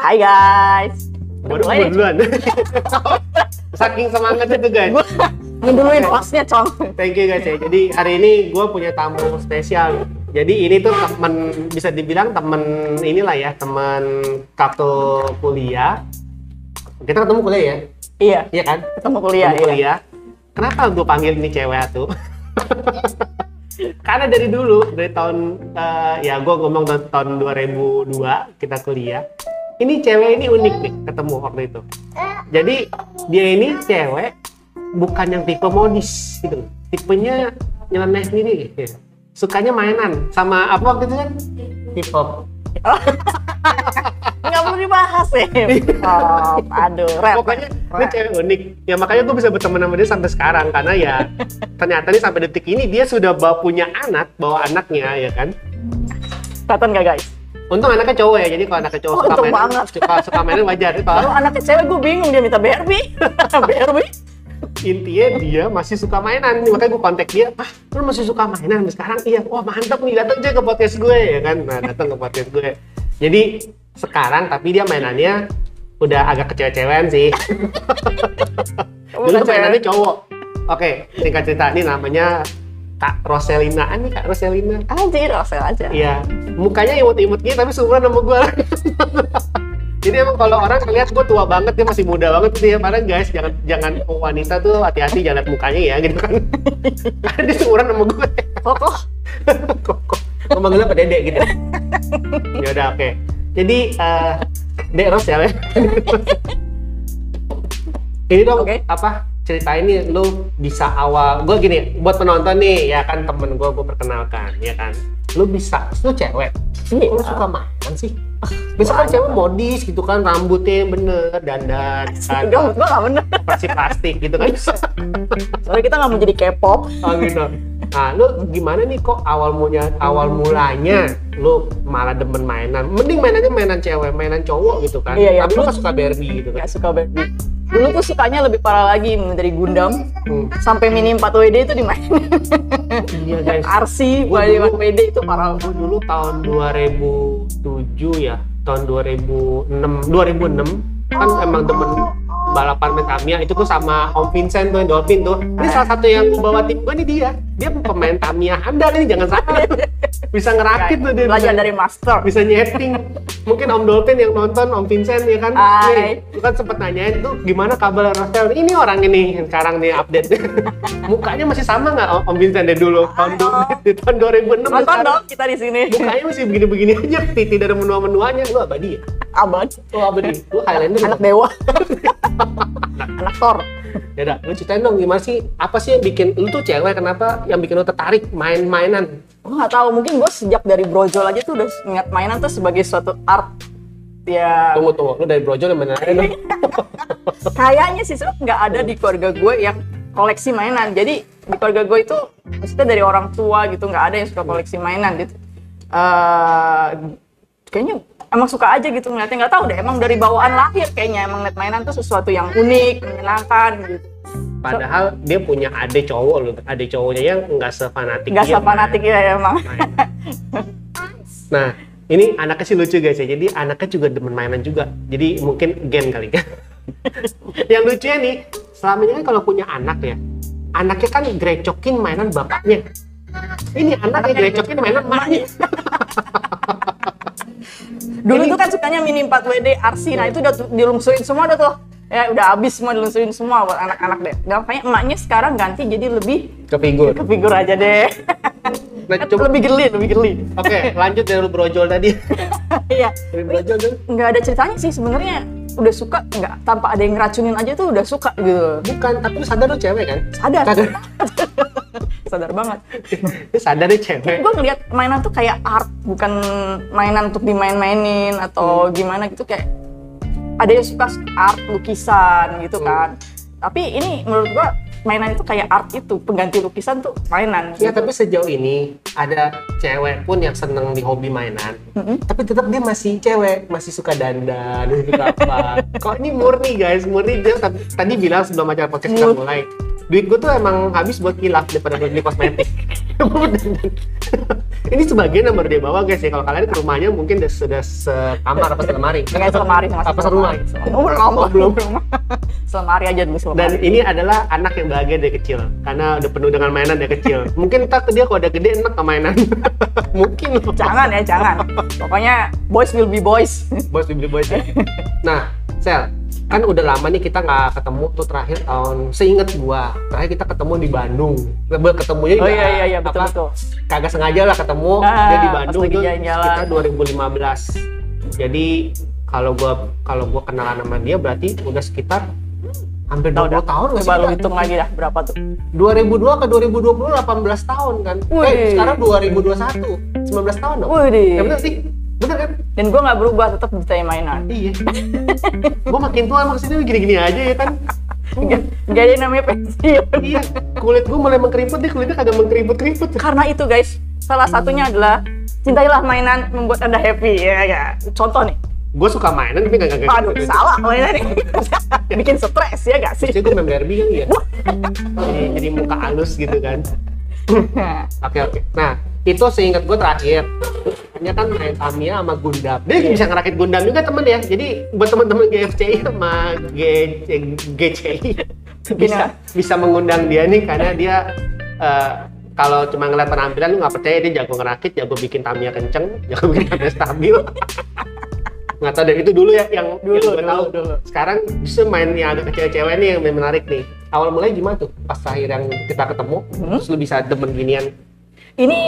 Hai guys. Baru gua nih. duluan. Saking semangatnya tuh guys. Gua ngeduluin hostnya, Cong. Thank you guys ya. Jadi hari ini gue punya tamu spesial. Jadi ini tuh temen bisa dibilang temen inilah ya temen kartu kuliah. Kita ketemu kuliah ya, Iya, iya kan? ketemu kuliah. Ketemu Iya. kuliah. Kenapa gue panggil ini cewek tuh? Karena dari dulu dari tahun eh, ya gue ngomong tahun 2002 kita kuliah. Ini cewek ini unik nih ketemu waktu itu. Jadi dia ini cewek bukan yang tipe modis gitu. Tipenya nyeleneh sendiri. gitu. Sukanya mainan sama apa waktu itu kan? Hip hop. Nggak perlu dibahas ya. Oh, aduh, rap. Pokoknya ini cewek unik. Ya makanya gue bisa berteman sama dia sampai sekarang karena ya ternyata nih sampai detik ini dia sudah bawa punya anak, bawa anaknya ya kan. Kelihatan nggak guys? Untung anaknya cowok ya, jadi kalau anaknya cowok Oh, suka mainan, banget. suka, suka mainan wajar. Kalau anaknya cewek gue bingung dia minta BRB. BRB? intinya dia masih suka mainan, makanya gue kontak dia, ah lu masih suka mainan sampai sekarang? Iya, wah mantap nih, datang aja ke podcast gue ya kan, nah datang ke podcast gue. Jadi sekarang tapi dia mainannya udah agak kecewa-cewean sih. Dulu mainannya cowok. Oke, singkat cerita ini namanya Kak Roselina, ah, nih Kak Roselina. Anjir, Rosel aja. Iya, mukanya imut-imut gitu tapi seumuran sama gue. Jadi emang kalau orang ngeliat gue tua banget, dia masih muda banget dia. Padahal guys, jangan jangan wanita tuh hati-hati jangan lihat mukanya ya gitu kan. Karena dia seumuran sama gue. Kokoh. kok kok kok manggilnya apa Dede gitu. ya udah oke. Jadi eh Dek Ros ya. Ini dong apa cerita ini lu bisa awal gue gini buat penonton nih ya kan temen gue gue perkenalkan ya kan lu bisa lu cewek Iya. lu suka makan sih bisa kan cewek modis gitu kan rambutnya yang bener dandan kan Enggak, gue nggak bener. operasi plastik gitu kan Soalnya kita nggak mau jadi K-pop. Oh gitu. Nah, lu gimana nih kok awal mulanya awal mulanya lu malah demen mainan? Mending mainannya mainan cewek, mainan cowok gitu kan. Iya, iya. Tapi lu suka Barbie gitu kan. Nggak suka BRB. Dulu tuh sukanya lebih parah lagi dari Gundam Hmm. sampai mini 4 WD itu dimainin. Iya guys. RC, dulu- 4 WD itu parah. Gue dulu tahun 2007 ya, tahun 2006, 2006 kan emang demen balapan main Tamiya itu tuh sama Om Vincent tuh Dolphin tuh. Ini salah satu yang bawa tim gue nih dia. Dia pemain Tamiya handal nih jangan salah. Bisa ngerakit tuh dia. Belajar dari master. bisa nyeting mungkin Om Dolphin yang nonton Om Vincent ya kan Hai. nih kan sempet nanyain tuh gimana kabar Rosel ini orang ini sekarang nih update mukanya masih sama nggak Om- Vincent dari dulu tahun di tahun 2006 Nonton dong kita di sini. mukanya masih begini-begini aja titi dari menua-menuanya lu abadi ya Abang. lu abadi lu Highlander Anak dewa. Anak Thor. Ya udah lu ceritain dong gimana sih apa sih yang bikin lu tuh cewek kenapa yang bikin lu tertarik main-mainan Gue nggak tahu, mungkin gue sejak dari brojol aja tuh udah ngeliat mainan tuh sebagai suatu art. Ya, tunggu tunggu lu dari brojol yang mana dong kayaknya sih Sob, nggak ada di keluarga gue yang koleksi mainan. Jadi di keluarga gue itu maksudnya dari orang tua gitu nggak ada yang suka koleksi mainan gitu. Eh, kayaknya emang suka aja gitu ngeliatnya nggak tahu deh emang dari bawaan lahir kayaknya emang ngeliat mainan tuh sesuatu yang unik menyenangkan gitu Padahal dia punya adik cowok loh, adik cowoknya yang nggak sefanatik nggak dia fanatik ya emang. Nah, ini anaknya sih lucu guys ya. Jadi anaknya juga demen mainan juga. Jadi mungkin gen kali kan. yang lucunya nih, selama ini kan kalau punya anak ya, anaknya kan grecokin mainan bapaknya. Ini anaknya grecokin mainan emaknya. Dulu tuh kan sukanya mini 4 WD RC, nah itu udah dilungsurin semua udah tuh. Ya udah habis semua dilungsurin semua buat anak-anak deh. Dan makanya emaknya sekarang ganti jadi lebih Ke figur. ke figur aja deh. Nah, coba. lebih geli, lebih geli. Oke, lanjut dari lu brojol tadi. Iya. Dari brojol tuh. Nggak ada ceritanya sih sebenarnya. Udah suka nggak tanpa ada yang ngeracunin aja tuh udah suka gitu. Bukan, tapi sadar lu cewek kan? Sadar. Sadar. Sadar banget. Sadar lu cewek. Gue ngeliat mainan tuh kayak art, bukan mainan untuk dimain-mainin atau gimana gitu kayak ada yang suka art lukisan gitu Hmm. kan. Tapi ini menurut gua mainan itu kayak art itu pengganti lukisan tuh mainan. Ya gitu. tapi sejauh ini ada cewek pun yang seneng di hobi mainan, Mm-mm. tapi tetap dia masih cewek, masih suka dandan, suka apa. Kok ini murni guys, murni dia tadi tadi bilang sebelum acara podcast kita mulai, duit gue tuh emang habis buat kilaf daripada buat beli kosmetik ini sebagian yang baru dia bawa guys ya kalau kalian ke rumahnya mungkin udah sudah sekamar apa selemari Kayak selemari sama apa serumah Oh, belum, belum. selemari aja dulu selemari. dan ini adalah anak yang bahagia dari kecil karena udah penuh dengan mainan dari kecil mungkin ntar dia kalau udah gede enak sama mainan mungkin loh Jangan ya, jangan. Pokoknya boys will be boys. bos beli boys ya. nah sel kan udah lama nih kita nggak ketemu tuh terakhir tahun seinget gua terakhir kita ketemu di Bandung Lebih ketemunya Oh iya iya iya betul apa, betul. kagak sengaja lah ketemu Ah, dia di Bandung jalan-jalan. sekitar 2015 jadi kalau gua kalau gua kenalan sama dia berarti udah sekitar hampir 20 Tahu dah. tahun nggak sih Coba lu kita? hitung lagi dah berapa tuh. 2002 ke 2020 18 tahun kan eh Wih. sekarang 2021 19 tahun dong Wih. ya bener sih bener kan Dan gue nggak berubah tetap ditanya mainan. iya gua makin tua emang sini gini-gini aja ya kan Gak, gak ada yang namanya pensiun. iya kulit gua mulai mengkeriput dia kulitnya kagak mengkeriput-keriput Karena itu guys, salah satunya adalah cintailah mainan membuat anda happy ya ya. Contoh nih, gue suka mainan tapi gak gak aduh salah mainan nih, bikin stres ya gak sih? Jadi gue main Barbie kan ya. jadi, jadi muka halus gitu kan. Oke oke. Nah itu seingat gue terakhir. Hanya kan main Tamiya sama Gundam. Dia bisa ngerakit Gundam juga temen ya. Jadi buat teman-teman GFCI sama G GCI bisa Gimana? bisa mengundang dia nih karena dia eh, kalau cuma ngeliat penampilan lu nggak percaya dia jago ngerakit, jago bikin Tamiya kenceng, jago bikin Tamiya stabil. nggak tahu deh itu dulu ya yang Dulu, yang gue tahu dulu. sekarang bisa main yang agak kecil-cewek nih yang menarik nih awal mulai gimana tuh pas akhir yang kita ketemu Hmm? terus lu bisa demen ginian Ini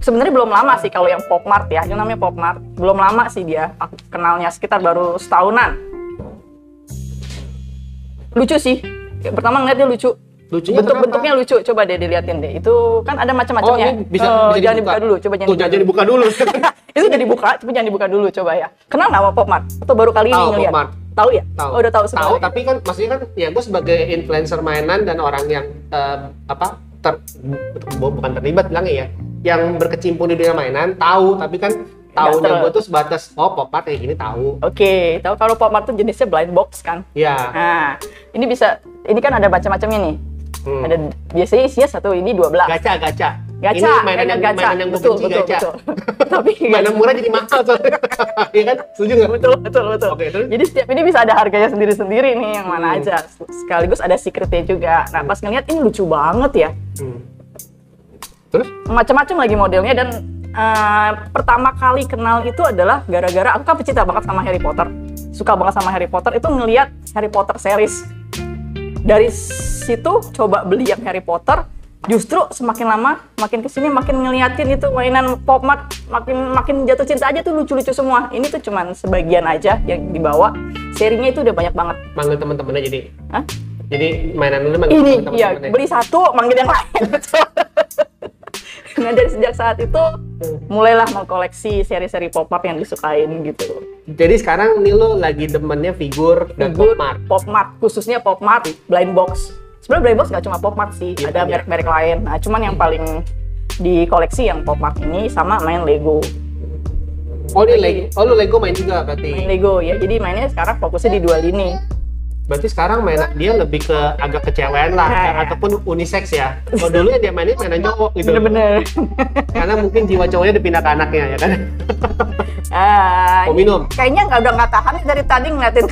sebenarnya belum lama sih kalau yang Pop Mart ya, yang namanya Pop Mart. Belum lama sih dia, aku kenalnya sekitar baru setahunan. Lucu sih. Pertama ngeliat dia lucu. lucunya Bentuk-bentuknya lucu, coba deh diliatin deh. Itu kan ada oh macam-macamnya. ini bisa, Oh, bisa jangan dibuka dulu, coba jangan Tuh, dibuka jangan dulu. dibuka dulu itu udah dibuka, coba jangan dibuka dulu coba ya. Kenal nggak sama Pop Mart? Atau baru kali ini ngeliat? Pop Mart. Tahu ya? tahu Oh, udah tahu tahu tapi kan maksudnya kan ya gue sebagai influencer mainan dan orang yang eh, apa ter bu- bukan terlibat bilangnya ya yang berkecimpung di dunia mainan tahu tapi kan tahunya ter- gue tuh sebatas oh pop art kayak gini tahu Oke, tahu kalau Pop Mart tuh jenisnya blind box kan? ya Nah, ini bisa, ini kan ada macam-macamnya nih. hmm. Ada biasanya isinya satu ini 12. gacha gacha Gacha, ini mainan yang gacha. mainan yang betul, benci betul, gacha betul. Tapi mainan murah jadi mahal soalnya iya kan setuju nggak betul, betul, betul. Oke, terus? Jadi setiap ini bisa ada harganya sendiri-sendiri nih yang mana Hmm. aja. Sekaligus ada secretnya juga. Nah, pas ngeliat ini lucu banget ya. Hmm. terus macam-macam lagi modelnya dan eh, pertama kali kenal itu adalah gara-gara aku kan pecinta banget sama Harry Potter suka banget sama Harry Potter itu ngelihat Harry Potter series dari situ coba beli yang Harry Potter justru semakin lama makin ke sini makin ngeliatin itu mainan pop mart makin makin jatuh cinta aja tuh lucu-lucu semua. Ini tuh cuman sebagian aja yang dibawa. Serinya itu udah banyak banget. Manggil teman-temannya jadi. Hah? jadi mainan lu manggil ini teman-temannya. iya beli satu manggil yang lain. Nah dari sejak saat itu mulailah mengkoleksi seri-seri pop art yang disukain gitu. Jadi sekarang nih lu lagi demennya figur dan Figur pop art pop mart khususnya pop mart blind box sebenarnya blind box nggak cuma pop mart sih Iya, ada iya. merek-merek lain nah cuman yang paling di koleksi yang pop mart ini sama main Lego oh ini Lego oh lu Lego main juga berarti main Lego ya jadi mainnya sekarang fokusnya di dua lini Berarti sekarang mainan dia lebih ke agak kecewean lah, Nah, ya, ataupun unisex ya. Kalau dulu ya dia mainnya mainan cowok gitu. bener-bener Karena mungkin jiwa cowoknya dipindah ke anaknya ya kan. ah, Mau minum? kayaknya nggak udah nggak tahan dari tadi ngeliatin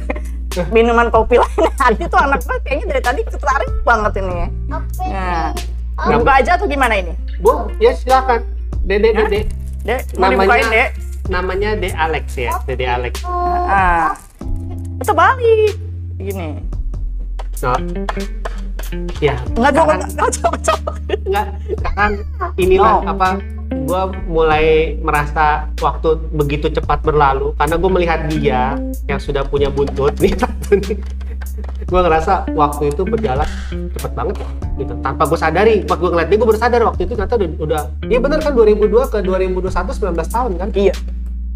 minuman kopi lain Adi tuh anak banget kayaknya dari tadi tertarik banget ini nah mau buka aja atau gimana ini Bu, ya silakan. Dede, Hah? Dede. dek mau dibukain dek namanya De Alex ya, Dede Alex. ah itu balik gini Nah, ya, nggak coba sekarang- nggak coba coba enggak sekarang inilah No. apa gue mulai merasa waktu begitu cepat berlalu karena gue melihat dia yang sudah punya buntut nih gue ngerasa waktu itu berjalan cepat banget ya gitu. Tanpa gue sadari pas gue ngeliat dia gue baru sadar waktu itu ternyata udah, udah iya bener kan 2002 ke 2021 19 tahun kan? Iya.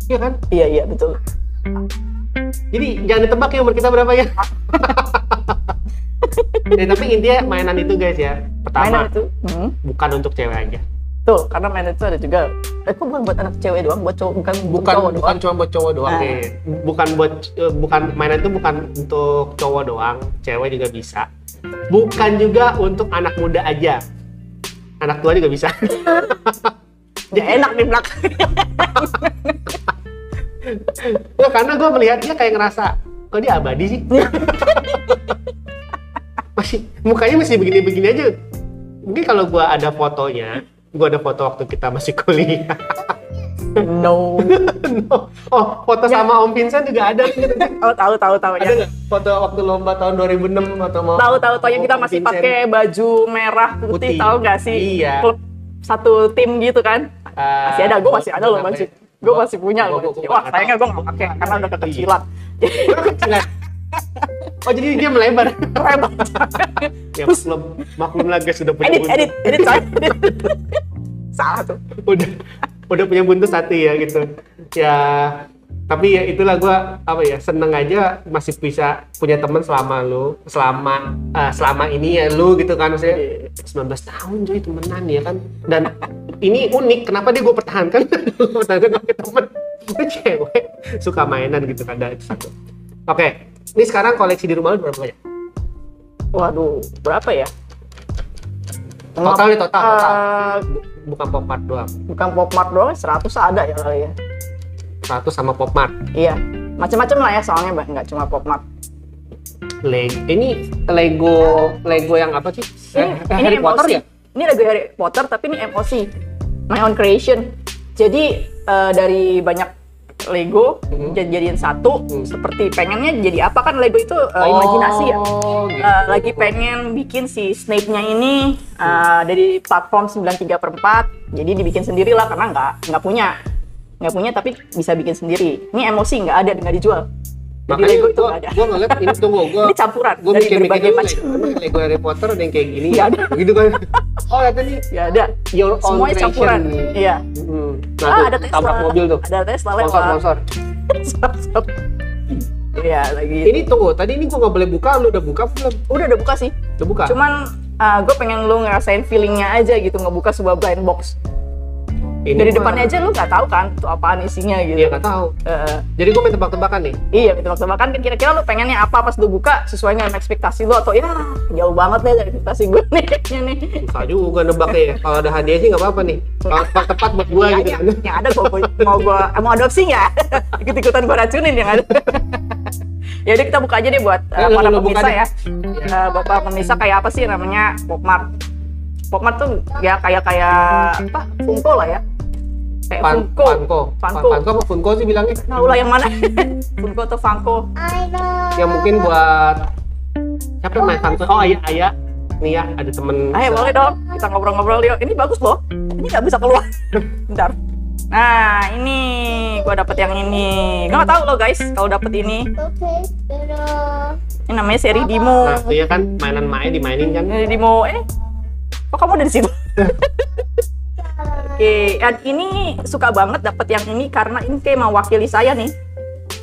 Iya kan? Iya iya betul. Jadi jangan ditebak ya umur kita berapa ya? Ya, tapi intinya mainan itu guys ya. Pertama mainan itu hmm. bukan untuk cewek aja tuh karena mainan itu ada juga eh kok bukan buat anak cewek doang buat cowok bukan bukan cowok bukan doang cuma buat cowok doang Nah. nih. bukan buat eh, bukan mainan itu bukan untuk cowok doang cewek juga bisa bukan juga untuk anak muda aja. Anak tua juga bisa. Nggak enak di belakang. Ya, karena gue melihatnya kayak ngerasa, kok dia abadi sih? masih mukanya masih begini-begini aja. Mungkin kalau gue ada fotonya, gue ada foto waktu kita masih kuliah. no. No. Oh, foto sama Om Vincent juga ada. Oh, tahu tahu tahu ada ya. foto waktu lomba tahun 2006 atau mau? Tahu tahu tahu yang kita masih pakai baju merah putih, Putih. tahu nggak sih? Iya. Klub satu tim gitu kan. Ah, Masih ada, gue masih ada loh ya? Gue masih punya loh. Wah, sayangnya gue nggak pakai karena udah Iya. kekecilan. Oh jadi dia melebar. Keren ya maklum, maklum lagi sudah punya edit, buntut. edit, edit. Salah tuh. Udah udah punya buntut satu ya gitu. Ya tapi ya itulah gua apa ya seneng aja masih bisa punya teman selama lu selama eh, selama ini ya lu gitu kan maksudnya 19 tahun cuy temenan ya kan dan ini unik kenapa dia gue pertahankan pertahankan pakai temen itu cewek suka mainan gitu kan ada itu satu oke ini sekarang koleksi di rumah lu berapa banyak Waduh, berapa ya? total nih total, total. Eh, Bu- bukan pop mart doang bukan pop mart doang, 100 ada ya kali ya. 100 sama pop mart Iya, macam-macam lah ya soalnya Mbak, nggak cuma pop mart. Lego ini Lego Lego yang apa sih Ini, Eh, ini Harry MOC. Potter ya Ini Lego Harry Potter tapi ini MOC, my own creation. Jadi eh, dari banyak Lego Mhm. jadi jadiin satu, Hmm. seperti pengennya jadi apa kan Lego itu eh, imajinasi ya. Oh, gitu. Eh, lagi pengen bikin si Snape-nya ini eh, dari platform 93 per 4 jadi dibikin sendiri lah karena nggak nggak punya nggak punya tapi bisa bikin sendiri ini emosi nggak ada nggak dijual jadi Makanya Lego itu gua, ada gua ngeliat ini tunggu gua ini campuran gua dari mikir berbagai macam Lego, Lego Harry Potter ada yang kayak gini Iya, ada. gitu kan oh ya tadi nggak ada. your own semuanya creation. campuran. Iya. Hmm. Nah, ah tuh, ada Tesla. tabrak mobil tuh. Ada Tesla lewat. Sponsor Sponsor. iya lagi. Ini tunggu tadi ini gua nggak boleh buka lu udah buka belum? Udah udah buka sih. Udah buka? Cuman gue pengen lu ngerasain feelingnya aja gitu ngebuka sebuah blind box Ini dari depannya aja lu nggak tahu kan itu apaan isinya gitu iya nggak tahu Eh, jadi gua main tebak-tebakan nih Iya, tebak-tebakan kan kira-kira lu pengennya apa pas lu buka sesuai dengan ekspektasi lu atau ya jauh banget deh dari ekspektasi gue nih kayaknya nih. susah juga nebak ya kalau ada hadiah sih nggak apa-apa nih kalau tepat tepat buat gua Ya, gitu yang, yang ada gua, gua- mau gua eh, mau adopsi ya ikut-ikutan gua racunin yang ada. ya udah kita buka aja deh buat Ya, lu- para pemirsa ya. Eh, Bapak pemirsa kayak apa sih namanya Popmart? Popmart tuh ya kayak kayak apa? Funko lah ya. Kayak Funko. Funko. Funko. Funko apa Funko sih bilangnya? Tahu lah yang mana? Funko atau Funko? Yang mungkin buat siapa yang main Funko? Oh Ayah, Ayah. Nih ya, ada temen. Ayo boleh dong, kita ngobrol-ngobrol yuk. Ini bagus loh. Ini nggak bisa keluar. Bentar. Nah ini, gua dapet yang ini. Gua nggak tahu loh guys, kalau dapet ini. Ini namanya seri Dimo. Nah, dia kan mainan Mae dimainin kan. Seri Dimo, eh, kok kamu ada di situ? Oke, dan ini suka banget dapet yang ini karena ini kayak mewakili saya nih.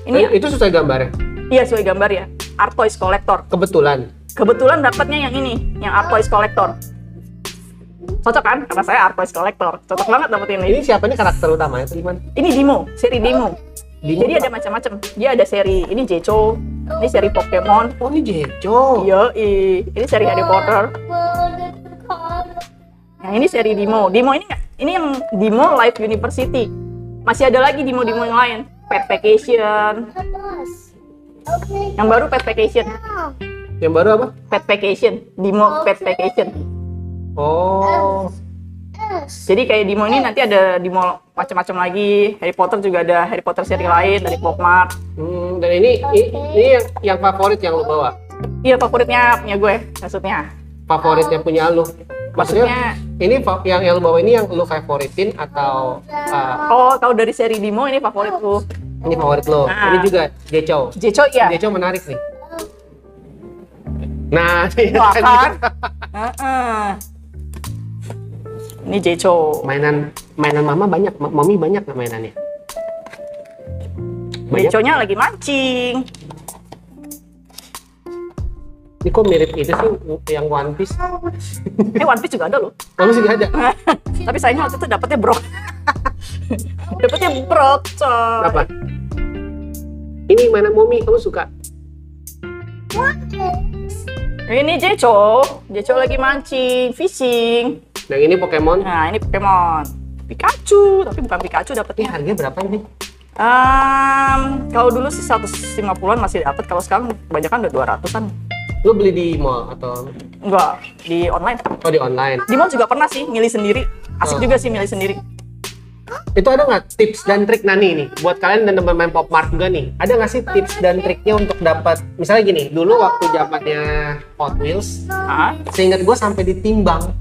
Ini itu susah gambarnya. iya sesuai gambar ya, Art Toys Collector. Kebetulan. Kebetulan dapatnya yang ini, yang Art Toys Collector. Cocok kan? Karena saya Art Toys Collector. Cocok banget dapet ini. Ini siapa nih karakter utamanya atau gimana? Ini Dimo, seri Dimo. Dimo Jadi ada macam-macam. Dia ada seri ini Jecho, ini seri Pokemon. Oh ini Jejo. Iya, ini seri Harry Potter. Yang ini seri Dimo. Dimo ini nggak? Ini yang Dimo Live University. Masih ada lagi Dimo-Dimo yang lain. Pet Vacation. Yang baru Pet Vacation. Yang baru apa? Pet Vacation. Dimo Pet Vacation. Oh. Jadi kayak Dimo ini nanti ada Dimo macam-macam lagi. Harry Potter juga ada Harry Potter seri lain dari Popmart. Hmm, dan ini ini, ini yang yang favorit yang lu bawa. Iya favoritnya punya gue maksudnya. Favoritnya punya lu. Maksudnya, Maksudnya ini yang yang lu bawa ini yang lu favoritin atau uh, oh kalau dari seri Dimo ini favoritku. ini favorit lo? Nah. Ini juga Jejo. Jecho ya. Jejo menarik nih. Nah, Wah kan. Ini Jecho. mainan mainan mama banyak, Ma- mami banyak nggak mainannya? Banyak. Jechonya lagi mancing. Ini kok mirip itu sih yang One Piece? Eh One Piece juga ada loh. Oh, lu sih ada. Tapi sayangnya waktu itu dapetnya brok. dapetnya brok, coy. Apa? Ini mainan mommy kamu suka? Ini Jeco, Jeco lagi mancing, fishing. Yang ini Pokemon. Nah, ini Pokemon. Pikachu, tapi bukan Pikachu Ini dapetnya. harganya berapa ini? Um, kalau dulu sih 150-an masih dapat, kalau sekarang kebanyakan udah 200-an. Lu beli di mall atau Enggak, di online. oh di online? Di mall juga pernah sih milih sendiri. Asik Oh. juga sih milih sendiri. Itu ada nggak tips dan trik Nani nih buat kalian dan teman main Pop Mart juga nih? Ada nggak sih tips dan triknya untuk dapat misalnya gini, dulu waktu zamannya Hot Wheels, Hah? seingat gue sampai ditimbang.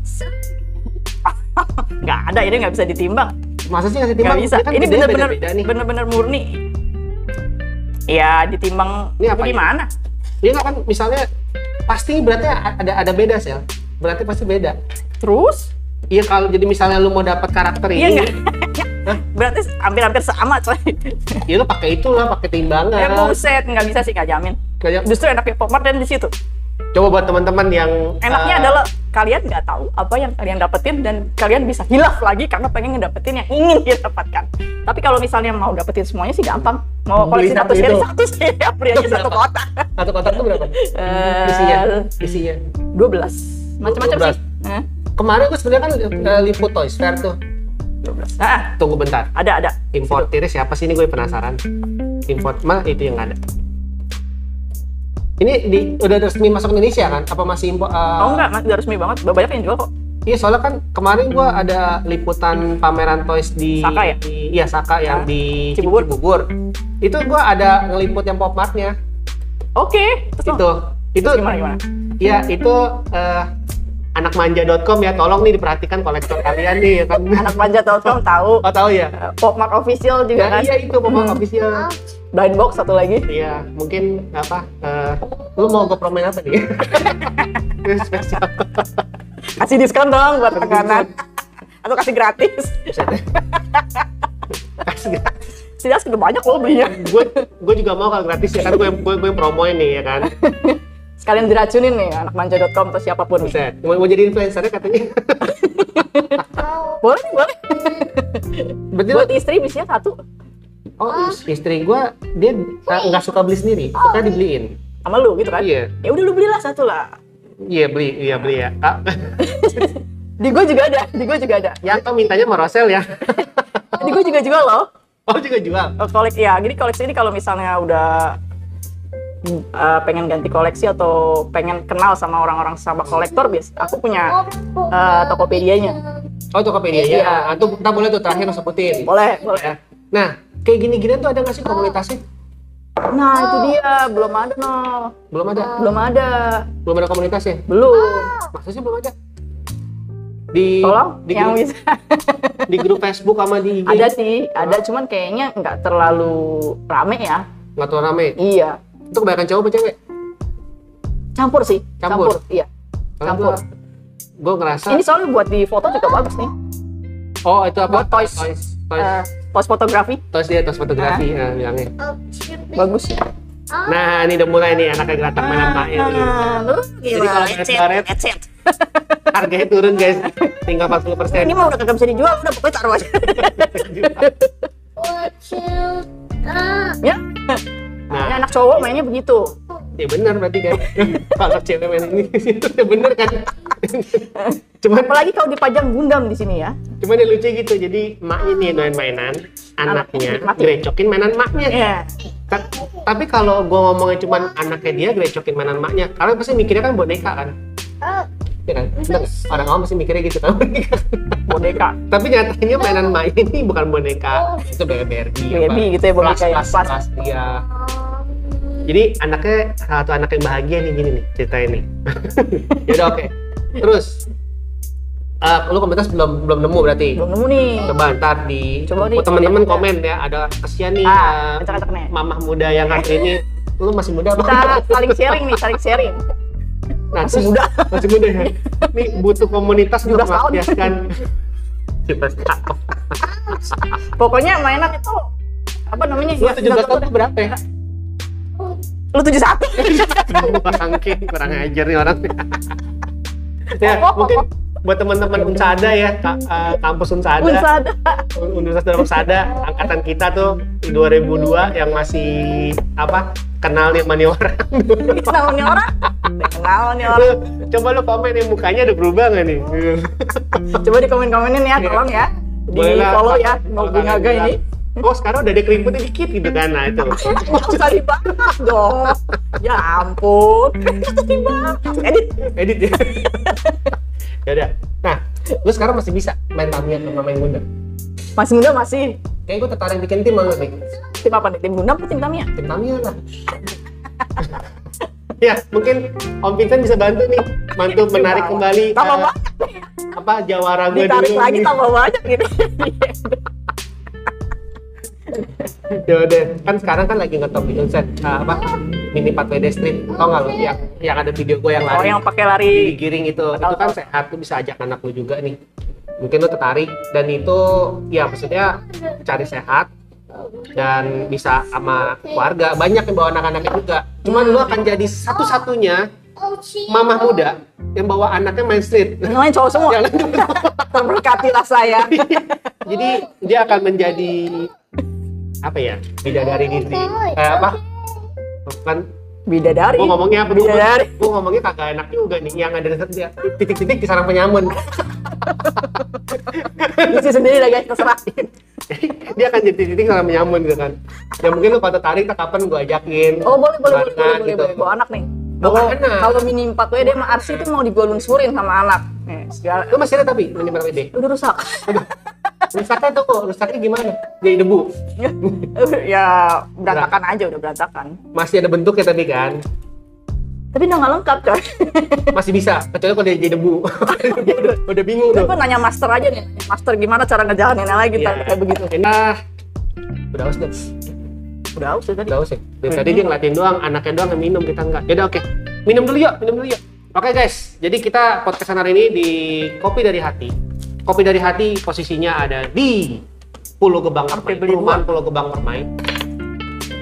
Nggak ada, ini nggak bisa ditimbang. Masa sih Nggak bisa. Dia kan ini gedenya bener-bener bener-bener murni. Ya, ditimbang Ini apa di ini? mana? Iya nggak kan misalnya pasti berarti ada ada beda sih. Berarti pasti beda. Terus? Iya kalau jadi misalnya lu mau dapat karakter Iya ini, nggak? Berarti hampir-hampir sama coy. ya lu pakai itu lah, pakai timbangan. Eh buset, nggak bisa sih, nggak jamin. Kayak- Justru enaknya Popmart dan di situ. Coba buat teman-teman yang Enaknya eh, adalah kalian nggak tahu apa yang kalian dapetin dan kalian bisa hilaf lagi karena pengen ngedapetin yang ingin dia dapatkan. Tapi kalau misalnya mau dapetin semuanya sih gampang. Mau koleksi satu seri satu sih, beli aja satu kotak. satu kotak itu berapa? Eh, Isinya, isinya. 12. Macam-macam 12. sih. Eh, Kemarin gue sebenarnya kan eh, liput Toys Fair tuh. 12. Ah, Tunggu bentar. ada ada. Importirnya siapa sih ini gue penasaran. Import mah itu yang nggak ada. Ini di, udah resmi masuk Indonesia kan? Apa masih impor? eh, Oh enggak, mas, udah resmi banget. Banyak yang jual kok. Iya soalnya kan kemarin gua ada liputan pameran toys di Saka ya? di- iya Saka yang Ah, di Cibubur. Cibubur. Itu gua ada ngeliput yang pop martnya. Oke, terus Itu itu Terus gimana gimana? Iya itu eh, anakmanja.com ya tolong nih diperhatikan kolektor kalian nih ya kan. Anakmanja.com tahu. Oh tahu ya? Eh, Popmart official juga Ya, kan. iya itu pop Hmm. official. Blind box satu lagi. Iya mungkin apa? eh, lu mau gue promen apa nih? Spesial. Kasih diskon dong buat rekanan. Atau kasih gratis. Kasih Tidak sudah banyak loh belinya. gue gue juga mau kalau gratis ya kan gue gue gue promoin nih ya kan Sekalian diracunin nih anakmanja.com atau siapa pun. Buset, mau, mau jadi influencer katanya Boleh, boleh. berarti Buat istri bisnya satu. oh is- istri gue dia eh, nggak suka beli sendiri suka dibeliin Sama lu gitu kan. iya Ya udah lu belilah satu lah. iya beli iya beli ya Ah, Di gue juga ada, di gue juga ada. Yanto mintanya sama Rosel ya Di gue juga jual loh. oh juga jual Oh, koleksi ya jadi koleksi ini kalau misalnya udah uh, pengen ganti koleksi atau pengen kenal sama orang-orang sahabat kolektor bias aku punya uh, Tokopedia-nya. Oh Tokopedia ya ah, tuh kita boleh tuh terakhir sebutin boleh boleh ya. nah kayak gini-gini tuh ada nggak sih komunitasnya? Nah itu dia. Belum ada no belum ada? Belum ada. Belum ada komunitasnya? Belum. Sih belum ada? Di tolong di yang grup, bisa. di grup Facebook sama di IG? Ada sih ada cuman kayaknya nggak terlalu rame ya. Nggak terlalu rame? Iya itu kebanyakan cowok apa cewek? Campur sih. Campur? iya. Campur. gue ngerasa ini soalnya buat di foto juga bagus nih. Oh itu apa? Buat toys. toys. Toys, Uh, pose fotografi. Toys dia toys fotografi ya, bilangnya. Bagus. Nah ini udah mulai nih anaknya geratak maknya nih. Ah, lu Jadi gila, kalau baret- headset. harganya turun guys. Tinggal 40 persen. Ini mah udah kagak bisa dijual, udah pokoknya taruh aja. ya, nah ini anak cowok mainnya begitu. ya benar berarti kan kalau cewek main ini itu udah bener kan cuman Apalagi kalau dipajang Gundam di sini ya. cuman yang lucu gitu jadi maknya nih doain mainan anaknya nikmati. grecokin mainan maknya Iya. Ta- tapi kalau gua ngomongnya cuman anaknya dia grecokin mainan maknya kalian pasti mikirnya kan boneka kan ya kan? Bener. nggak? orang awam pasti mikirnya gitu kan? Boneka. tapi nyatanya mainan maknya ini bukan boneka. Itu BBRG Barbie gitu ya, boneka ya, kelas, kelas. kelas dia jadi anaknya salah satu anak yang bahagia nih gini nih cerita ini yaudah oke. Terus eh, lu komentar belum belum nemu berarti? Belum nemu nih. coba ntar di Coba nih, teman-teman komen ya. ada kesian nih Ah, nih. mamah muda yang hari ini lu masih muda? Kita saling sharing nih, saling sharing. Nah, Masih terus- muda. masih muda ya nih butuh komunitas untuk 17 tahun. melampiaskan 17 tahun Pokoknya mainan itu apa namanya? lu 17 tahun tuh berapa ya? Lu 71. bangke kurang ajar nih orang ya mungkin buat teman-teman Unsada ya ka- eh, kampus Unsada Unsada. Universitas Darmais Sada angkatan kita tuh di 2002 yang masih apa kenal nih sama nih orang. kenal nih orang kenal nih orang coba lu komen nih mukanya udah berubah nggak nih? coba di komen komenin ya tolong ya di follow ya Naga bilang, ini Oh sekarang udah ada keriputnya dikit gitu kan, nah itu. Usah dibahas dong ya ampun usah dibahas edit Edit ya. ya udah. Nah, lu sekarang masih bisa main Tamiya sama main Gundam. masih muda masih Kayaknya gue tertarik bikin tim banget nih. tim apa nih? Tim Gundam atau tim Tamiya? Tim Tamiya lah. ya, mungkin Om Vincent bisa bantu nih, bantu menarik kembali tambah eh, banyak. apa jawara gue ditarik dulu. lagi nih. tambah banyak gitu. Ya udah kan sekarang kan lagi ngetop di set uh, apa mini 4 WD street tau nggak lo yang yang ada video gue yang oh lari? yang pakai lari. Giring itu Tahu, itu kan sehat lu bisa ajak anak lu juga nih mungkin lu tertarik dan itu ya maksudnya cari sehat dan bisa sama keluarga. Banyak yang bawa anak-anaknya juga. Cuman lu akan jadi satu-satunya mamah muda yang bawa anaknya main street. Yang lain cowok semua. Yang lain terberkatilah saya jadi dia akan menjadi apa ya bidadari di di- eh, apa? Kan bidadari Gue ngomongnya apa dulu? Bidadari. Gue ngomongnya kagak enak juga nih. Yang ada dia titik-titik di sarang penyamun. isi sendiri lah guys terserah dia akan jadi titik-titik sarang penyamun gitu kan. Ya mungkin lu kalau tertarik tak kapan gue ajakin. oh boleh boleh boleh boleh, boleh, gitu. boleh. bawa anak nih Bawa Kalau- anak. Kalau mini 4 WD mah Arsi itu mau digolunsurin sama anak segala Lu masih ada tapi minimal WD. udah rusak Rusaknya tuh kok, rusaknya gimana? Jadi debu. ya berantakan aja udah berantakan Masih ada bentuknya tapi kan. tapi udah nggak lengkap coy Masih bisa, kecuali kalau dia jadi debu. udah, udah bingung tuh. Gue nanya master aja nih, nanya master gimana cara ngejalaninnya lagi Iya. kayak begitu. Nah, udah deh. Udah haus ya tadi. Udah haus ya. Dari tadi dia ngeliatin doang, anaknya doang yang minum, kita enggak. Yaudah oke. Minum dulu yuk, minum dulu yuk. Oke guys, jadi kita podcastan hari ini di Kopi Dari Hati. Kopi Dari Hati posisinya ada di Pulau Gebang Permai, perumahan. Pulau Gebang Permai.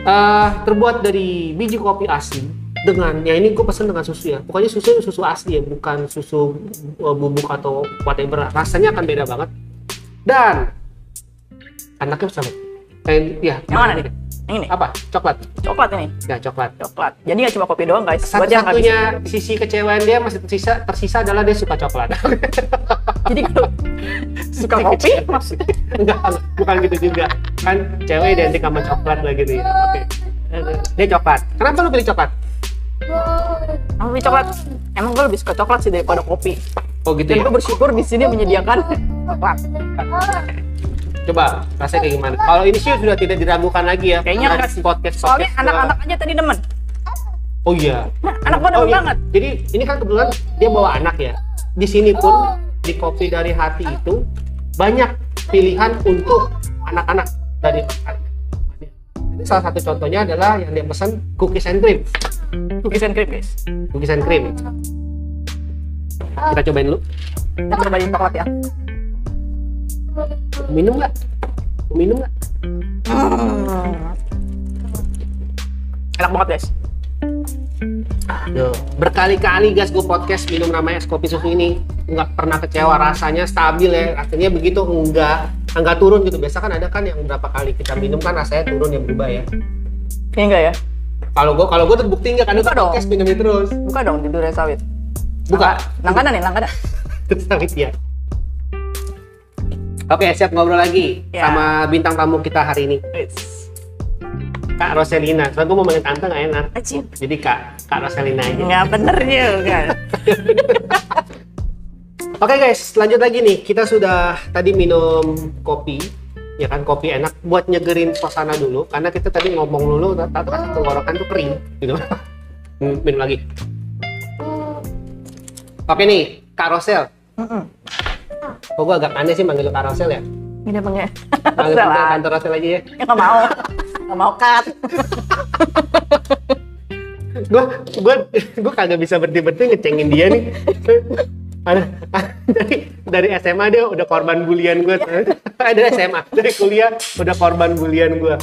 Eh, terbuat dari biji kopi asli dengan ya ini gue pesen dengan susu ya pokoknya susu susu asli ya bukan susu uh, bubuk atau whatever rasanya akan beda banget dan anaknya sama kayak ya Yang mana nih? Yang ini. apa coklat Coklat ini. ya coklat Coklat. Jadi nggak cuma kopi doang guys. Buat yang nggak satu-satunya sisi kecewaan dia masih tersisa tersisa adalah dia suka coklat. Jadi kalau suka kopi, maksudnya enggak bukan gitu juga kan cewek identik sama coklat lah gitu ya oke dia coklat kenapa lu pilih coklat Emang lebih coklat. Emang gue lebih suka coklat sih daripada kopi. oh gitu Dan ya gue bersyukur di sini menyediakan coklat. Coba rasanya kayak gimana kalau ini sih sudah tidak diragukan lagi ya Kayaknya sih. podcast Soalnya podcast anak-anak aja tadi demen. oh iya Nah, anak demen oh, iya. banget. jadi ini kan kebetulan dia bawa anak ya di sini pun di kopi dari hati itu banyak pilihan untuk anak-anak dari Ini salah satu contohnya adalah yang dia pesan cookies and cream Cookies and cream guys. cookies and cream kita cobain dulu Kita cobain coklat ya. Minum nggak minum nggak Hmm. Enak banget guys. Berkali-kali guys gue podcast minum namanya es kopi susu ini nggak pernah kecewa rasanya stabil ya artinya begitu enggak enggak turun gitu biasa kan ada kan yang berapa kali kita minum kan rasanya turun yang berubah ya Ini enggak ya? kalau gue kalau gue terbukti enggak karena Buka gue dong. podcast minumnya terus Buka dong di durian sawit. buka Langganan nih, langganan. terus sawit ya oke siap ngobrol lagi Ya. sama bintang tamu kita hari ini Kak Roselina soalnya gue mau manggil tante nggak enak Acip. jadi Kak Kak Roselina aja Nggak bener juga. Oke guys, lanjut lagi nih. Kita sudah tadi minum kopi, ya kan kopi enak buat nyegerin suasana dulu. Karena kita tadi ngomong dulu, tata tenggorokan tuh kering, gitu. Hmm, minum lagi. Oke nih, Kak Rosel. Mm-mm. Kok gue agak aneh sih manggil lu Kak Rosel ya? Ini bang ya. Manggil Salah. kita kantor Rosel aja ya. Ya nggak mau. Nggak mau cut. Gue gue gue kagak bisa berhenti berhenti ngecengin dia nih. Ada dari dari SMA dia udah korban bulian gue. Ada SMA dari kuliah udah korban bulian gue.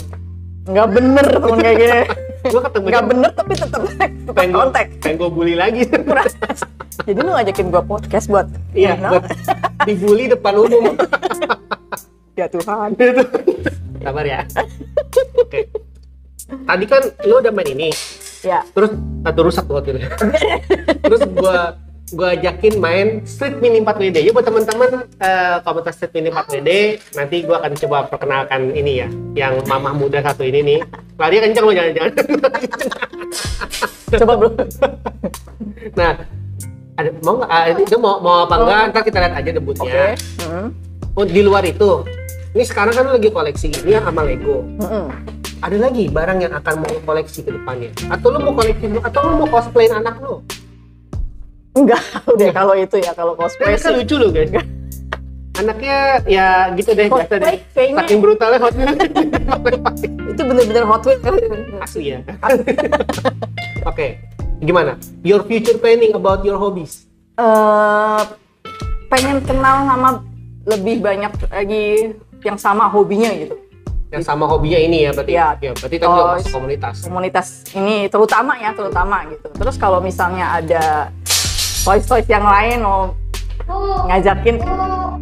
Nggak bener temen kayak gini. Gue ketemu Nggak bener tapi tetep pengen gue kontak. pengen gue bully lagi Jadi lu ngajakin gua podcast buat iya buat dibully depan umum Ya Tuhan. sabar ya oke tadi kan lu udah main ini, Ya. terus atau rusak tuh waktu itu. terus gua gua ajakin main Street Mini 4WD. Ya buat teman-teman eh, komunitas Street Mini 4WD, nanti gua akan coba perkenalkan ini ya, yang mamah muda satu ini nih. Lari kencang lo jangan-jangan. Coba bro. nah, ada mau nggak? Ah, itu mau mau apa enggak? Ntar kita lihat aja debutnya. Oke. Hmm. Oh, di luar itu, ini sekarang kan lagi koleksi ini sama Lego. Mm-mm. Ada lagi barang yang akan mau koleksi ke depannya? Atau lu mau koleksi atau lu mau cosplayin anak lu? Enggak, udah kalau itu ya kalau cosplay Kan lucu loh guys. Anaknya ya gitu deh, biasa deh. Kayaknya Saking brutalnya hotnya. itu bener-bener Hot Wheels. Asli ya. Oke, gimana? Your future planning about your hobbies? eh pengen kenal sama lebih banyak lagi yang sama hobinya gitu. Yang sama hobinya ini ya berarti? Iya. Ya, berarti tadi komunitas. Komunitas ini terutama ya, terutama gitu. Terus kalau misalnya ada toys-toys yang lain mau ngajakin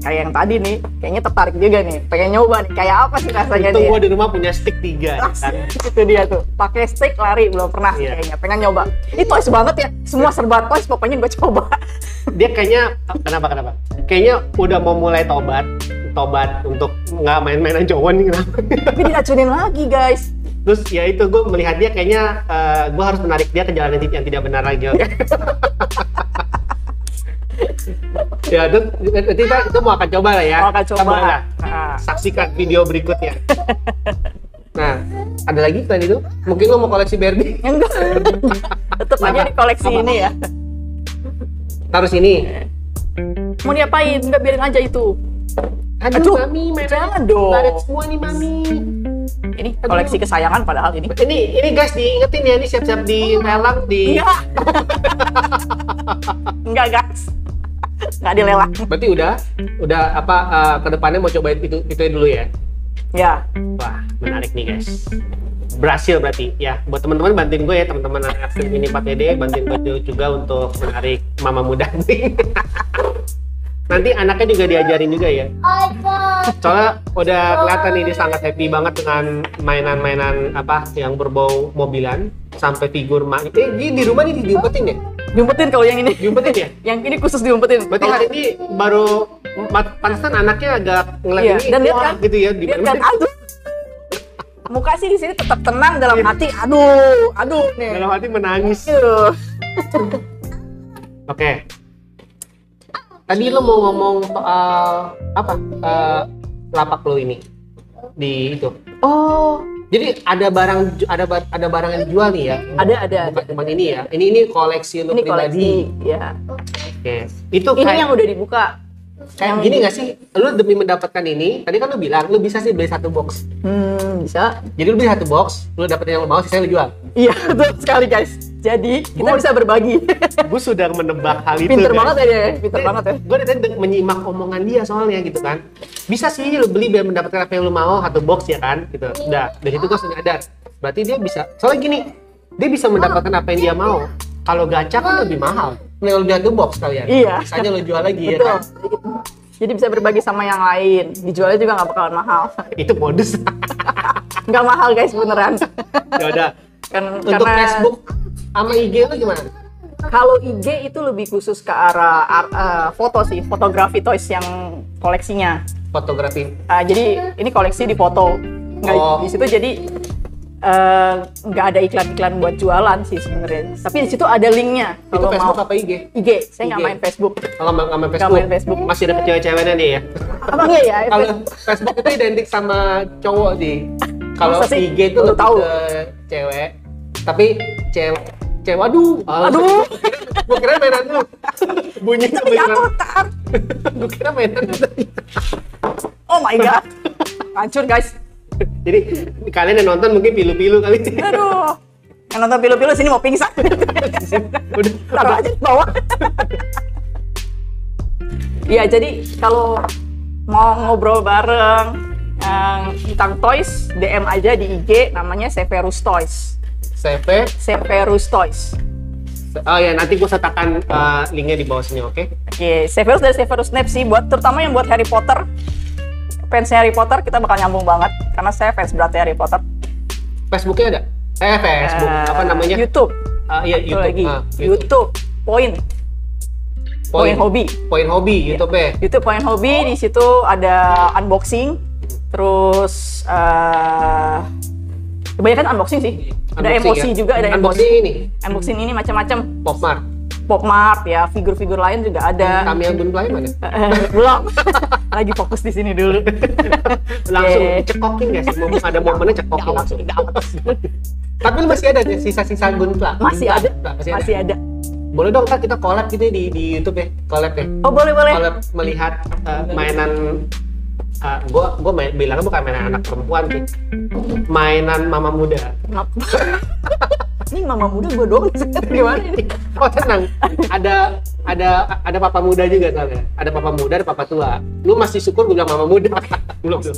kayak yang tadi nih, kayaknya tertarik juga nih. Pengen nyoba nih, kayak apa sih rasanya Itu gua di rumah punya stick tiga. ya kan? itu dia tuh pakai stick lari belum pernah Iya. kayaknya pengen nyoba ini toys banget ya semua serba toys pokoknya gue coba Dia kayaknya kenapa kenapa? Kayaknya udah mau mulai tobat, tobat untuk nggak main-mainan cowok nih kenapa? tapi diracunin lagi guys Terus ya itu gue melihat dia kayaknya gue harus menarik dia ke jalan yang yang tidak benar lagi. ya nanti kita itu mau akan coba lah ya. Mau akan coba. Coba lah. Nah. Saksikan video berikutnya. nah, ada lagi tadi itu? Mungkin lo mau koleksi Barbie? enggak tetep aja di koleksi Apa? ini ya Taruh sini. mau diapain enggak biarin aja itu Aduh, Aduh, mami, mainan jangan dong. baret semua nih mami. ini koleksi kesayangan padahal ini Ini, ini guys diingetin ya, ini siap-siap di lelang di. enggak enggak guys enggak dilelang Berarti udah, udah apa eh, ke depannya mau coba itu itu dulu ya? ya Wah, menarik nih guys. Berhasil berarti ya. Buat teman-teman bantuin gue ya, teman-teman anak ini 4PD, bantuin gue juga untuk menarik mama muda nih. Nanti anaknya juga diajarin juga ya. Soalnya udah kelihatan nih dia sangat happy banget dengan mainan-mainan apa yang berbau mobilan sampai figur ma eh di, di rumah nih diumpetin ya? Diumpetin kalau yang ini Diumpetin ya? yang ini khusus diumpetin Berarti hari ini baru pantesan anaknya agak ngeliat Iya, ini dan lihat kan, gitu ya di lihat kan aduh muka sih di sini tetap tenang dalam hati aduh aduh nih dalam hati menangis. Oke. Tadi lo mau ngomong soal apa? Eh, lapak lo ini di itu. oh Jadi ada barang ada ada barang yang dijual nih ya. ada ada Bukan ada cuma ini ya. Ini ini koleksi ini pribadi. koleksi ya Oke. Itu ini kayak yang udah dibuka kayak yang- gini nggak sih? Lo demi mendapatkan ini, tadi kan lo bilang lo bisa sih beli satu box. hmm bisa Jadi lo beli satu box, lo dapetin yang lo mau, sisanya lo jual. iya betul sekali guys jadi kita Gua- bisa berbagi Gue sudah menebak hal itu. pinter guys. banget ya pinter banget ya Gue tadi menyimak omongan dia soalnya gitu kan. Bisa sih lo beli biar mendapatkan apa yang lo mau satu box ya kan gitu. Udah dari situ gue sadar. Berarti dia bisa. Soalnya gini, dia bisa mendapatkan apa yang dia mau. Kalau gacha kan lebih mahal. Mending lo jual box kalian. Iya. Sisanya lo jual lagi ya kan. jadi bisa berbagi sama yang lain dijualnya juga nggak bakalan mahal Itu modus. nggak mahal guys beneran ya udah. kan Untuk karena Facebook sama IG lo gimana? kalau IG itu lebih khusus ke arah ar- eh, foto sih fotografi toys yang koleksinya Fotografi. Ah, jadi ini koleksi di foto nggak Oh. di situ jadi eh, nggak ada iklan-iklan buat jualan sih sebenarnya tapi di situ ada linknya Itu Facebook mau apa IG? IG saya nggak main Facebook Kalau nggak nggak main Nggak Facebook, main Facebook. masih ada cewek-ceweknya nih ya. abang iya ya Kalau Facebook itu identik sama cowok sih. Kalau? IG itu tahu. ke cewek. Tapi cewek cewek aduh. Aduh. Gue kira mainan lu. Bunyi tuh ya beneran. kotor Gue kira mainan lu tadi. oh my god hancur guys Jadi kalian yang nonton mungkin pilu-pilu kali. aduh yang nonton pilu-pilu sini mau pingsan Udah. taruh aja di bawah Iya, jadi kalau mau ngobrol bareng eh, tentang toys, DM aja di IG namanya Severus Toys. CV. Severus Toys. Oh ya nanti gue sertakan uh, linknya di bawah sini, oke? Oke, Severus dan Severus Snape sih buat terutama yang buat Harry Potter. Fans Harry Potter kita bakal nyambung banget karena saya fans berat Harry Potter. Facebooknya ada? Eh Facebook, Eh, apa namanya? YouTube. Ah, iya Satu YouTube. lagi. Ah, YouTube. Point. Point hobi. Point hobi YouTube ya. YouTube Point Hobi di situ ada unboxing. Terus eh kebanyakan unboxing sih. Ada emosi ya. juga, ada emosi. ini Unboxing ini macam-macam. Popmart. Popmart ya, figur-figur lain juga ada. Tamiya Gunplay mana? Belum. Lagi fokus di sini dulu. Langsung Oke. cekokin sih? Mumpung ada momennya cekokin langsung. Tapi lu masih ada sisa-sisa Gunpla? Masih ada. Masih ada. Masih ada. Boleh dong kita collab gitu di di YouTube ya, collab ya. Oh, boleh boleh. Collab melihat uh, mainan uh, gua gua main, bilangnya bukan mainan anak perempuan sih. Mainan mama muda. Ini mama muda gue doang gimana ini? Oh tenang, ada ada ada papa muda juga soalnya. Ada papa muda, ada papa tua. Lu masih syukur gue bilang mama muda. belum belum.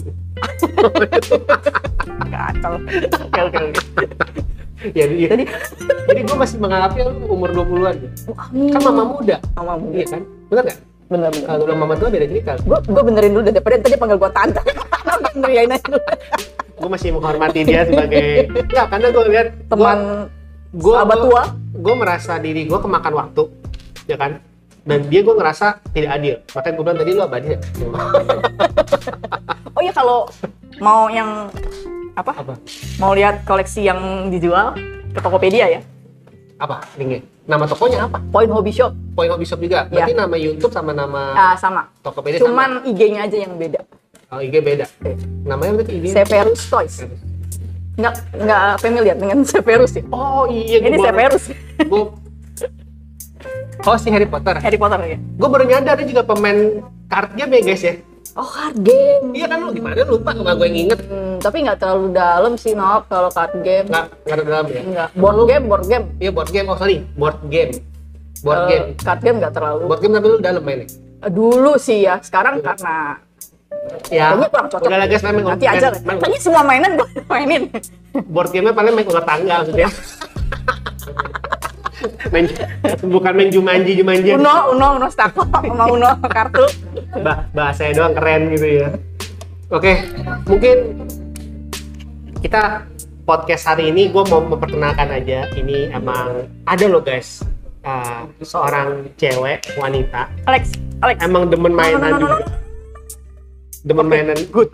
Kacau. Oke oke ya, ya. Jadi jadi gue masih menganggapnya lu umur 20-an. Kan mama muda. Mama muda. Iya kan? Bener nggak? Bener bener. Kalau udah mama tua beda cerita. Gue gue benerin dulu daripada tadi panggil gue tante. Benerin aja dulu. Gue masih menghormati dia sebagai Enggak, karena gue lihat Teman gua, sahabat tua. Gue merasa diri gue kemakan waktu, ya kan? Dan dia gue ngerasa tidak adil. Makanya gue bilang tadi lu abadi ya. Oh iya kalau mau yang apa? Apa? Mau lihat koleksi yang dijual ke Tokopedia ya. Apa? Linknya? Nama tokonya apa? Point Hobby Shop. Point Hobby Shop juga. Berarti nama YouTube sama nama Ah sama. Tokopedia sama. Cuman IG-nya aja yang beda. Oh, IG beda. Namanya berarti IG. Severus Toys. Nggak nggak familiar dengan Severus ya. Oh iya. Ini Severus. Gue Oh si Harry Potter. Harry Potter ya. Gue baru nyadar dia juga pemain game ya guys ya. Oh card game. Iya kan lu gimana lupa sama gue yang inget. Hmm, tapi nggak terlalu dalam sih Nop kalau card game. Nggak, nggak ada dalam ya. Nggak. Board game, board game. Iya board game, oh sorry, board game. Board Kalau game. Card game nggak terlalu. Board game tapi lu dalam mainnya. Eh, Dulu sih ya. Sekarang karena Ya, kayaknya kurang cocok. udah guys, main, main, Nanti aja main- Kayaknya semua mainan gue mainin. board game-nya paling main ular tangga maksudnya. main, bukan main Jumanji, Jumanji. Uno, Uno, Uno Stako, sama Uno kartu. Bah, bahasanya doang keren gitu ya. Oke, mungkin kita podcast hari ini gue mau memperkenalkan aja. Ini emang ada loh guys, uh, seorang cewek wanita Alex, Alex. emang demen mainan no, no, no, juga. Demen mainan good.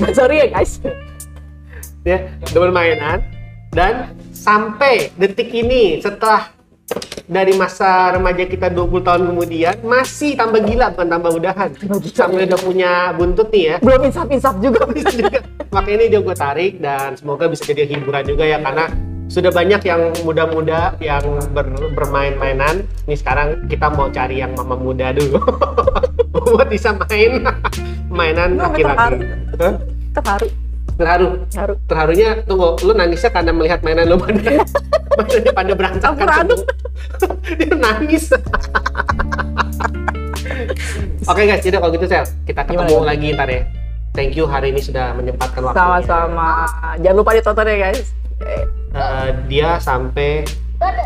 Sorry ya guys. ya, demen mainan dan sampai detik ini setelah dari masa remaja kita 20 tahun kemudian masih tambah gila bukan tambah udahan sampai udah punya buntut nih ya Belum insaf-insaf juga. bisa juga. Makanya ini dia gue tarik dan semoga bisa jadi hiburan juga ya karena sudah banyak yang muda-muda yang ber- bermain mainan. Nih sekarang kita mau cari yang mama muda dulu buat bisa main mainan laki-laki. terharu. Terharu, Terharu. terharu. Terharunya tunggu, lu nangisnya karena melihat mainan lu pada mainannya pada berantakan. Semua. Dia nangis. Oke guys, jadi kalau gitu Sel, kita ketemu Gimana? lagi ntar ya. Thank you hari ini sudah menyempatkan waktu. Sama-sama. Jangan lupa ditonton ya guys. Eh, dia sampai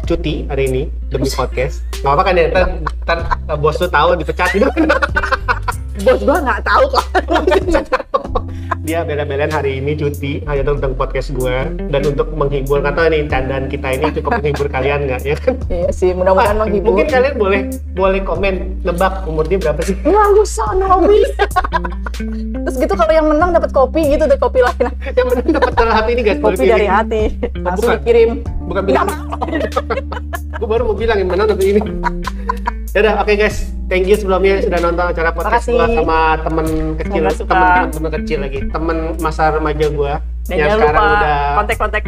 cuti hari ini demi podcast. Nggak apa kan ya, ntar, ntar bos lu tahu dipecat gitu. Bos gua nggak tahu kok. dia bela-belain hari ini cuti hanya tentang podcast gua dan untuk menghibur kata nih candaan kita ini cukup menghibur kalian nggak ya kan? Iya sih, mudah-mudahan Ah, menghibur. mungkin kalian boleh boleh komen nebak umur dia berapa sih? Nggak usah, Nobi. Terus gitu kalau yang menang dapat kopi gitu deh kopi lain. Yang penting dapat dalam hati ini guys. Kopi dari hati. Langsung dikirim. Bukan bilang. Gue baru mau bilang yang mana tapi ini. Yaudah, oke guys. Thank you sebelumnya sudah nonton acara podcast gua sama temen kecil, temen temen kecil lagi, temen masa remaja gua Dan yang sekarang lupa udah kontak-kontak.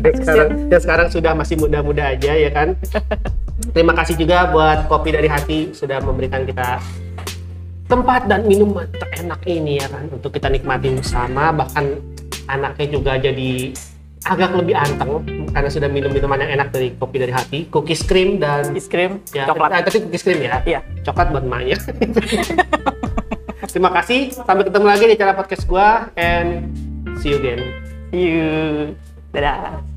yang sekarang, yang sekarang sudah masih muda-muda aja ya kan. Terima kasih juga buat kopi dari hati sudah memberikan kita tempat dan minuman terenak ini ya kan untuk kita nikmati bersama bahkan anaknya juga jadi agak lebih anteng karena sudah minum minuman yang enak dari kopi dari hati cookies cream dan Es krim, ya coklat. eh, tapi cookies cream ya Iya. coklat buat emaknya terima kasih sampai ketemu lagi di acara podcast gua and see you again See you. Dadah.